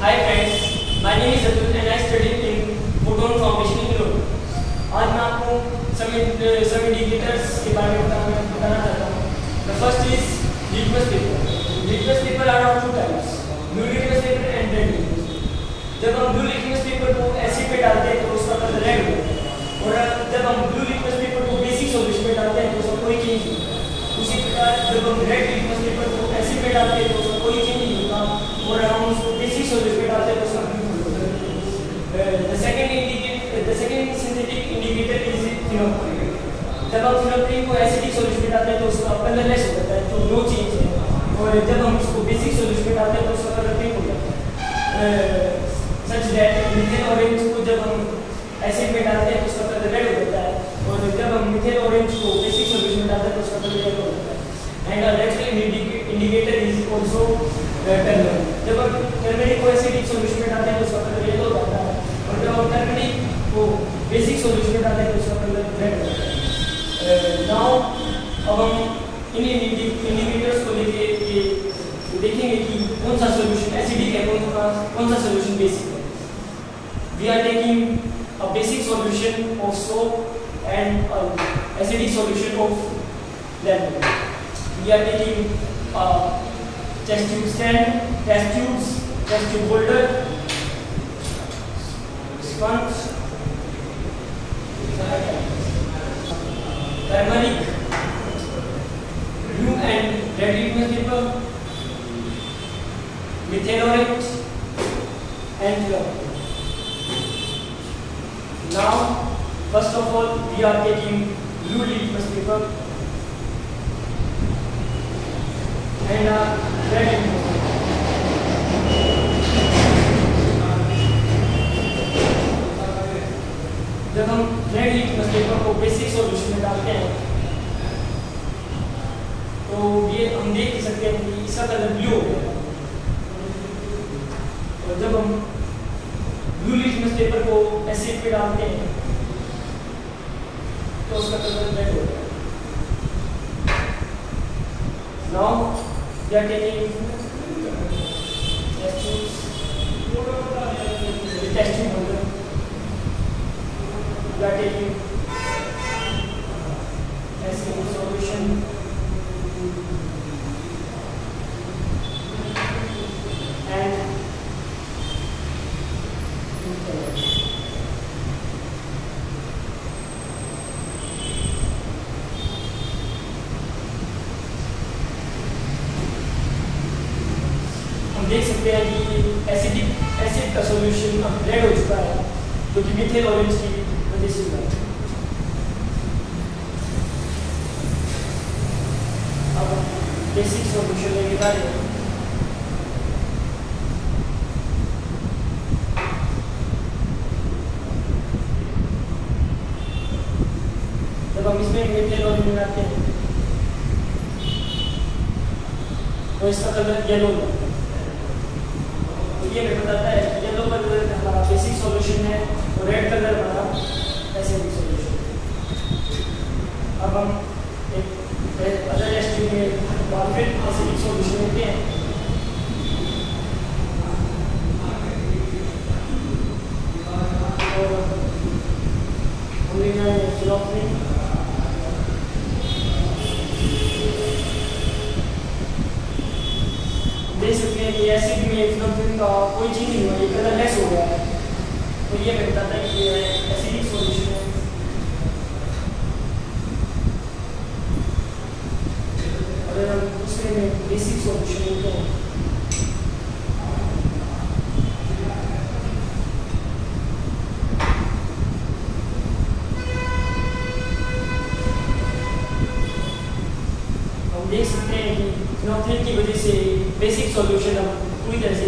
Hi friends, my name is Atul and I study in photon formation in Europe. आज मैं आपको some some indicators के बारे में बताना चाहता हूँ. Is litmus paper. Litmus paper are of two types, blue litmus paper and red litmus paper. जब हम blue litmus paper को एसिड पे डालते हैं तो उसका कलर रेड होता है और जब हम blue litmus paper को बेसिक सॉल्यूशन में डालते हैं तो उसका कोई चेंज नहीं उसी प्रकार जब हम रेड litmus paper को एसिड पे डालते हैं तो उसका कोई चेंज नहीं होता और हम में डालते हैं तो उसका the second indicate the second synthetic indicator is phenolphthalein जब हम phenolphthalein को एसिडिक सॉल्यूशन में डालते हैं तो उसका कलर लेस हो जाता है तो नो चेंज है और जब हम इसको बेसिक सॉल्यूशन में डालते हैं तो उसका कलर पिंक हो जाता है सच दैट मिथेन ऑरेंज को जब हम एसिड में डालते हैं तो उसका कलर रेड हो जाता है और जब हम मिथेन ऑरेंज को बेसिक सॉल्यूशन में डालते हैं तो उसका कलर येलो हो जाता है and a natural indicator is also turmeric जब हम टर्मरिक को एसिडिक सॉल्यूशन में डालते हैं तो उसका कलर येलो हो जाता है और जब हम टर्मरिक को बेसिक सॉल्यूशन में डालते हैं तो उसका कलर रेड हो जाता है नाउ अब हम इन इंडिकेटर्स को लेके ये देखेंगे कि कौन सा सॉल्यूशन एसिडिक है कौन सा कौन सा सॉल्यूशन बेसिक है we are taking solution of soap and an acidic solution of lemon. We are taking a test tube stand, test tubes, test tube holder, sponge, turmeric, blue and red litmus paper, methanolate, and flour. Now, first of all, we are taking blue litmus paper. And a red litmus जब हम red litmus paper को basic solution में डालते हैं तो ये हम देख सकते हैं कि इसका कलर ब्लू हो गया और जब हम ब्लू लिटमस पेपर को एसिड पे डालते हैं तो उसका कलर रेड हो है now we are taking we are taking acid solution and, हम देख सकते हैं कि एसिडिक एसिड का सॉल्यूशन अब रेड हो चुका है, जो कि मिथेन ऑरेंज की वजह से हुआ है अब बेसिक सॉल्यूशन लेके जा रहे हैं जब हम इसमें मिथेन ऑरेंज मिलाते हैं। तो इसका कलर येलो तो ये बताता है येलो कलर हमारा बेसिक सॉल्यूशन है और रेड कलर हमारा एसिडिक सॉल्यूशन अब हम एक अदर टेस्ट देख सकते हैं में कोई चीज़ नहीं हुआ, ये कलर लेस हो गया है। तो ये हमें बताता है कि एसिडिक सॉल्यूशन है अगर हम दूसरे हैं हम देख सकते हैं कि फिनोक्सिन की वजह से बेसिक सॉल्यूशन हम पूरी तरह से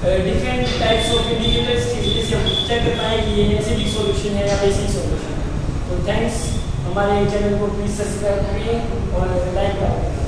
डिफरेंट टाइप्स ऑफ़ इंडिकेटर्स की वजह से हम चेक कर पाए कि ये एसिडिक सॉल्यूशन है या बेसिक सॉल्यूशन है। तो थैंक्स हमारे चैनल को प्लीज़ सब्सक्राइब करिए और लाइक करें